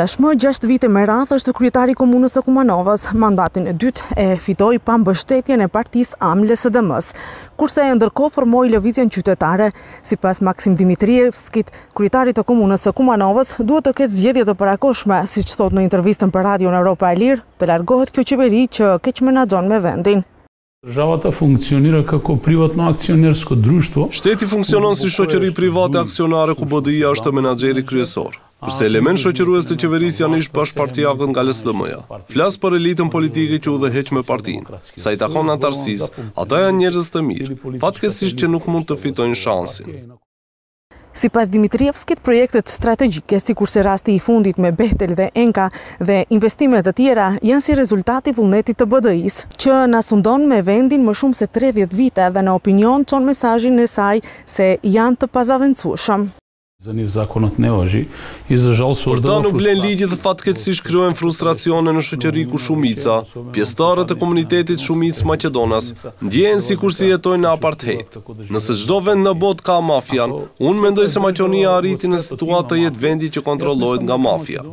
Tashmë gjashtë vite me radhë është kryetari i komunës së Kumanovës, mandatin e dytë e fitoi pa mbështetjen e partisë amë LSDM-s, kurse ndërkohë formoi lëvizjen qytetare. Sipas Maksim Dimitrievskit, kryetarit të komunës së Kumanovës, duhet të ketë zgjedhje të parakoshme, siç thotë në intervistën për Radion Europa e Lirë, të largohet kjo qeveri që keq menaxhon me vendin. Državata funkcionira kako privatno akcionersko društvo. Shteti funksionon si shoqëri private aksionare ku BDI-ja është menaxheri kryesor. Kurse element shoqërues të qeverisë janë ish-bashkëpartiakët nga LSDM-ja. Flas për elitën politike që udhëheq me partinë. Sa i takon anëtarësisë, ata janë njerëz të mirë, fatkeqësisht që nuk mund të fitojnë shansin. Sipas Dimitrievskit, projektet strategjike, sikurse rasti i fundit me Behtel dhe Enka dhe investime të tjera, janë si rezultat i vullnetit të BDI-së, që na sundon me vendin më shumë se tridhjetë vite dhe në opinion çon mesazhin e saj se janë të pazavendësueshëm. Për ta nuk vlen ligji dhe fatkeqësisht krijohen frustracione në shoqëri ku shumica, pjesëtarët e komunitetit shumicë maqedonas, ndjehen sikurse jetojnë në apartheid. Nëse çdo vend në botë ka mafian, unë mendoj se Maqedonia arriti në situatë të jetë vendi që kontrollohet nga mafia.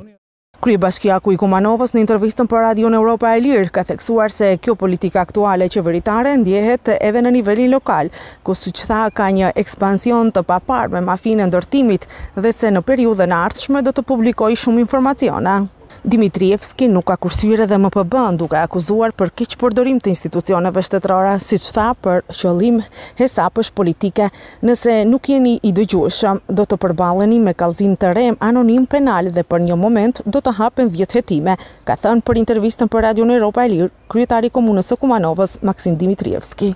Kryebashkiaku i Kumanovës në intervistën për Radion Europa e Lirë ka theksuar se kjo politikë aktuale qeveritare ndjehet edhe në nivelin lokal, ku siç tha ka një ekspansion të paparë me mafinë e ndërtimit dhe se në periudhën e ardhshme do të publikojë shumë informacione. Dimitrievski nuk ka kursyer edhe MPB-në, duke e akuzuar për keqpërdorim të institucioneve shtetërore, siç tha për qëllim hesapësh politike, Nëse nuk jeni i dëgjueshëm, do të përballeni me kallëzim të re anonim penal dhe për një moment do të hapen dhjetë hetime, ka thënë për intervistën për Radion Evropa e Lirë, kryetari i Komunës së Kumanovës, Maksim Dimitrievski.